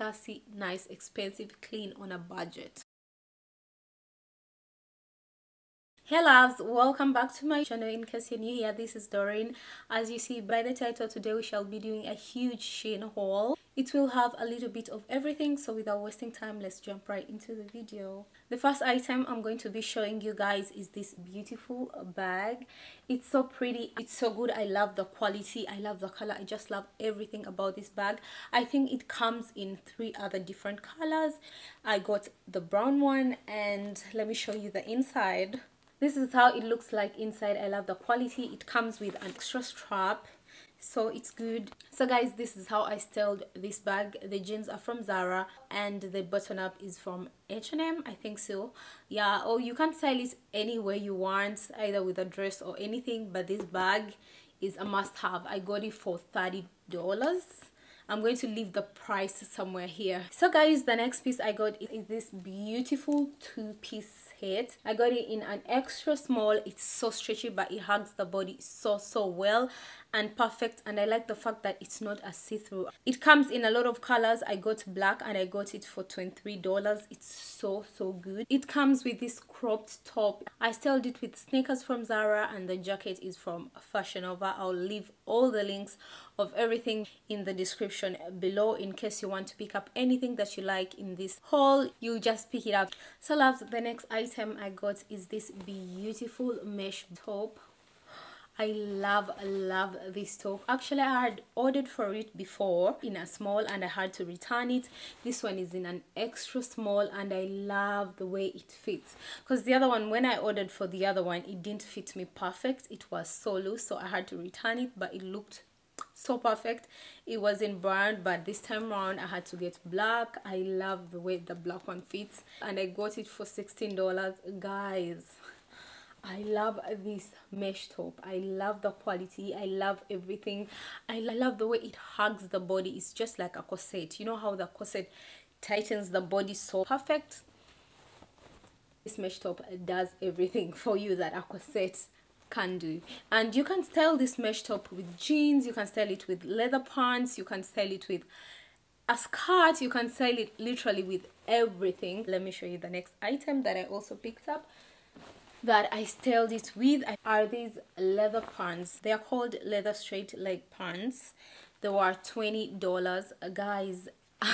classy nice expensive clean on a budget hey loves. Welcome back to my channel. In case you're new here this is doreen. As you see by the title today we shall be doing a huge shein haul. It will have a little bit of everything so without wasting time let's jump right into the video. The first item i'm going to be showing you guys is this beautiful bag. It's so pretty. It's so good. I love the quality. I love the color. I just love everything about this bag. I think it comes in three other different colors. I got the brown one and let me show you the inside this is how it looks like inside. I love the quality. It comes with an extra strap so it's good. So guys this is how i styled this bag. The jeans are from zara and the button up is from h&m i think so. Yeah or you can style it any way you want either with a dress or anything but this bag is a must-have i got it for 30 dollars. I'm going to leave the price somewhere here. So guys, the next piece I got is this beautiful two-piece it i got it in an extra small it's so stretchy but it hugs the body so so well and perfect and i like the fact that it's not a see-through. It comes in a lot of colors. I got black and i got it for 23 dollars. It's so so good. It comes with this cropped top. I styled it with sneakers from zara and the jacket is from fashion nova i'll leave all the links of everything in the description below in case you want to pick up anything that you like in this haul. You just pick it up. So loves the next item i got is this beautiful mesh top I love love this top actually I had ordered for it before in a small and I had to return it. This one is in an extra small and I love the way it fits. Because the other one when I ordered for the other one it didn't fit me perfect. It was so loose so I had to return it but it looked so perfect. It was in brown but this time around i had to get black. I love the way the black one fits. And i got it for 16 dollars guys I love this mesh top. I love the quality. I love everything. I love the way it hugs the body. It's just like a corset. You know how the corset tightens the body so perfect? This mesh top does everything for you that a corset can do and you can style this mesh top with jeans you can style it with leather pants you can style it with a skirt you can style it literally with everything let me show you the next item that i also picked up that I styled it with are these leather pants. They are called leather straight leg pants. They were $20. Guys,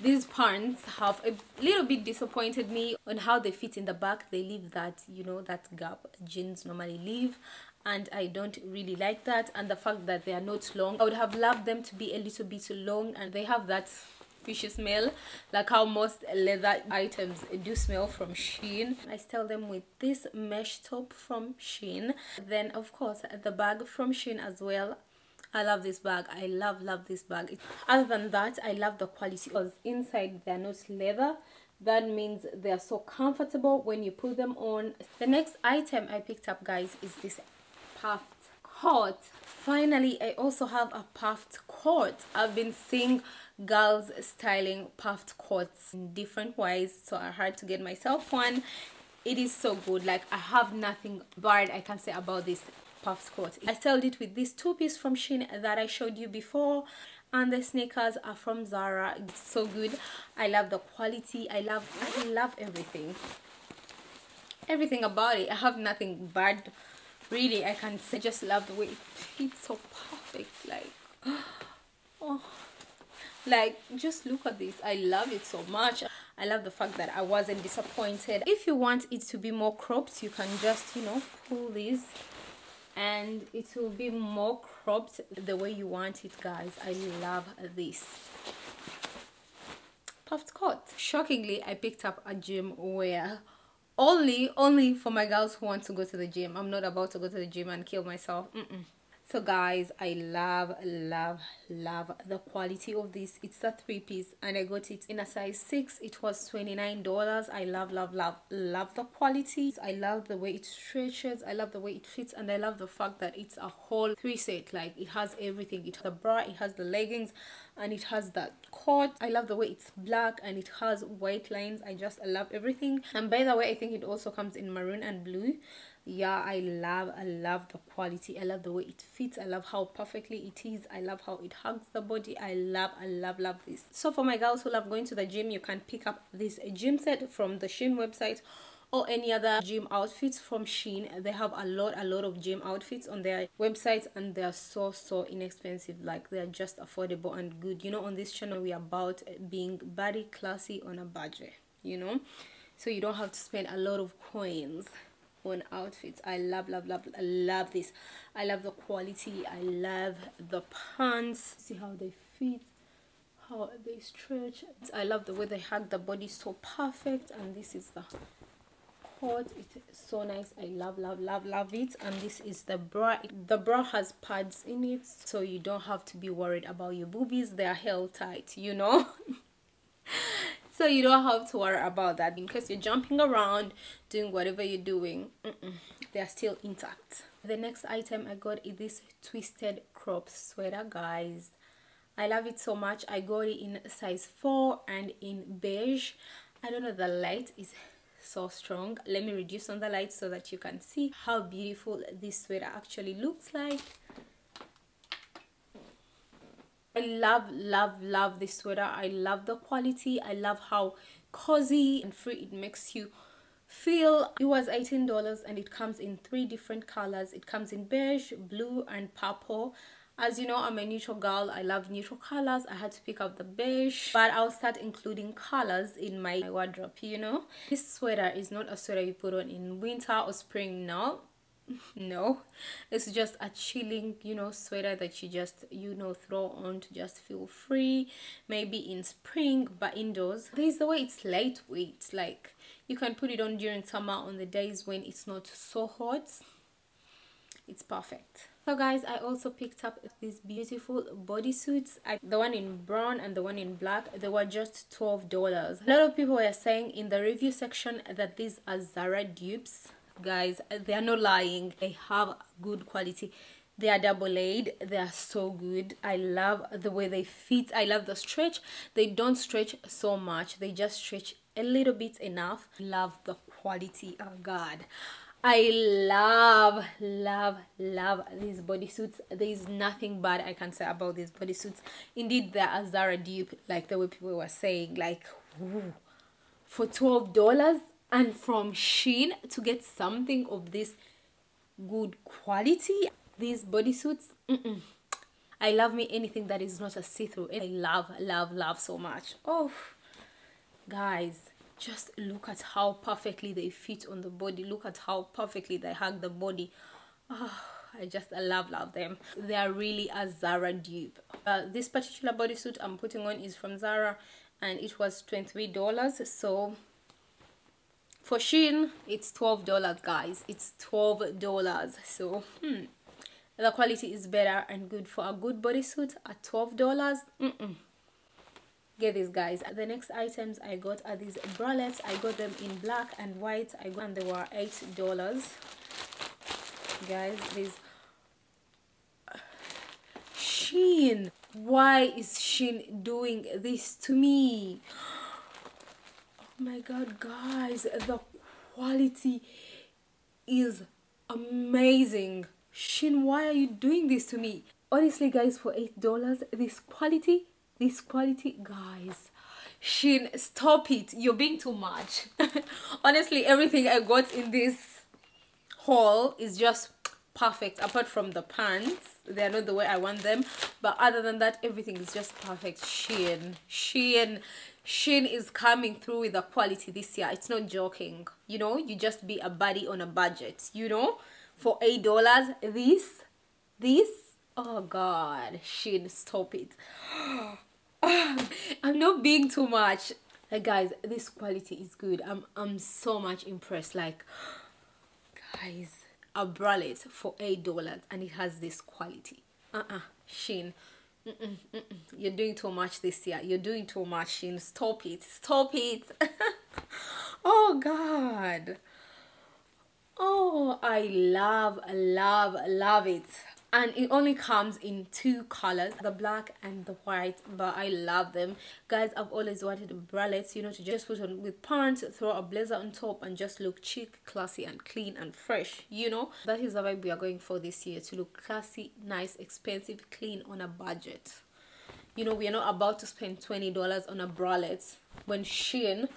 these pants have a little bit disappointed me on how they fit in the back. They leave that, you know, that gap jeans normally leave and I don't really like that and the fact that they are not long. I would have loved them to be a little bit long and they have that fishy smell like how most leather items do smell from Shein. I style them with this mesh top from Shein. Then of course the bag from Shein as well. I love this bag. I love love this bag. Other than that, I love the quality because inside they're not leather that means they are so comfortable when you put them on the next item i picked up guys is this puffed coat finally i also have a puffed coat i've been seeing girls styling puffed coats in different ways so i had to get myself one. It is so good like i have nothing bad i can say about this puffed coat. I styled it with this two piece from Shein that i showed you before and the sneakers are from zara. It's so good. I love the quality. I love i love everything. Everything about it. I have nothing bad really i can say. Just love the way it fits so perfect like oh like just look at this. I love it so much. I love the fact that i wasn't disappointed. If you want it to be more cropped you can just you know pull this and it will be more cropped the way you want it guys. I love this. Puffed coat shockingly i picked up a gym wear only only for my girls who want to go to the gym. I'm not about to go to the gym and kill myself. Mm -mm so guys i love love love the quality of this. It's a three piece and i got it in a size six. It was 29 dollars. I love love love love the quality. I love the way it stretches. I love the way it fits and i love the fact that it's a whole three set. Like it has everything. It has the bra it has the leggings and it has that coat. I love the way it's black and it has white lines. I just love everything. And by the way i think it also comes in maroon and blue yeah i love i love the quality i love the way it fits i love how perfectly it is i love how it hugs the body i love i love love this so for my girls who love going to the gym you can pick up this gym set from the shein website or any other gym outfits from Shein. They have a lot, a lot of gym outfits on their websites and they are so, so inexpensive. Like they are just affordable and good. You know, on this channel, we are about being body classy on a budget, you know. So you don't have to spend a lot of coins on outfits. I love love love i love this. I love the quality. I love the pants. See how they fit how they stretch. I love the way they hug the body. So perfect. And this is the coat. It's so nice. I love love love love it. And this is the bra. The bra has pads in it so you don't have to be worried about your boobies. They are held tight you know so you don't have to worry about that in case you're jumping around doing whatever you're doing. Mm -mm, they're still intact. The next item i got is this twisted crop sweater guys. I love it so much. I got it in size 4 and in beige. I don't know the light is so strong. Let me reduce on the light so that you can see how beautiful this sweater actually looks like I love, love, love this sweater. I love the quality. I love how cozy and free it makes you feel. It was $18 and it comes in three different colors. It comes in beige, blue, and purple. As you know, I'm a neutral girl. I love neutral colors. I had to pick up the beige, but I'll start including colors in my wardrobe, you know. This sweater is not a sweater you put on in winter or spring, no no. It's just a chilling you know sweater that you just you know throw on to just feel free. Maybe in spring but indoors. This is the way it's lightweight. Like you can put it on during summer on the days when it's not so hot. It's perfect. So guys i also picked up these beautiful bodysuits. The one in brown and the one in black they were just 12 dollars. A lot of people were saying in the review section that these are zara dupes guys they are not lying. They have good quality. They are double laid they are so good. I love the way they fit. I love the stretch. They don't stretch so much. They just stretch a little bit enough. Love the quality oh god. I love, love, love these bodysuits. There is nothing bad I can say about these bodysuits. Indeed, they are Zara dupe, like the way people were saying, like, ooh, for $12, and from Shein to get something of this good quality these bodysuits mm -mm. I love me anything that is not a see-through. I love love love so much. Oh guys just look at how perfectly they fit on the body. Look at how perfectly they hug the body. Oh, I just love love them. They are really a Zara dupe. Uh, this particular bodysuit I'm putting on is from Zara and it was $23 so for Shein it's $12 guys. It's $12 so hmm, the quality is better and good for a good bodysuit at $12 mm -mm. get this guys. The next items i got are these bralettes. I got them in black and white. I got and they were eight dollars. Guys these Shein. Why is Shein doing this to me my god guys the quality is amazing. Shein why are you doing this to me? Honestly guys for eight dollars this quality this quality guys. Shein stop it. You're being too much. Honestly everything I got in this haul is just perfect apart from the pants. They're not the way I want them. But other than that everything is just perfect. Shein Shein Shein is coming through with the quality this year. It's not joking. You know, you just be a buddy on a budget. You know, for eight dollars, this, this. Oh God, Shein, stop it. I'm not being too much. Like guys, this quality is good. I'm I'm so much impressed. Like, guys, a bralette for eight dollars and it has this quality. Uh uh, Shein Mm -mm, mm You're doing too much this year. You're doing too much, Shein. Stop it. Stop it. oh, God. Oh, I love, love, love it. And it only comes in two colors the black and the white but i love them. Guys i've always wanted bralettes you know to just put on with pants throw a blazer on top and just look chic classy and clean and fresh you know? That is the vibe we are going for this year to look classy nice expensive clean on a budget. You know we are not about to spend 20 dollars on a bralette when Shein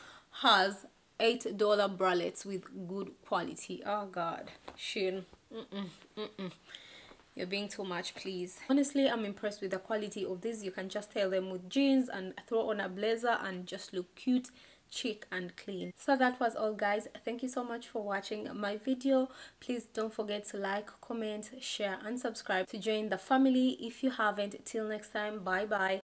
has eight dollar bralettes with good quality. Oh god. Shein. Mm -mm, mm you're being too much please. Honestly i'm impressed with the quality of this. You can just tail them with jeans and throw on a blazer and just look cute chic and clean. So that was all guys. Thank you so much for watching my video. Please don't forget to like comment share and subscribe to join the family if you haven't. Till next time bye bye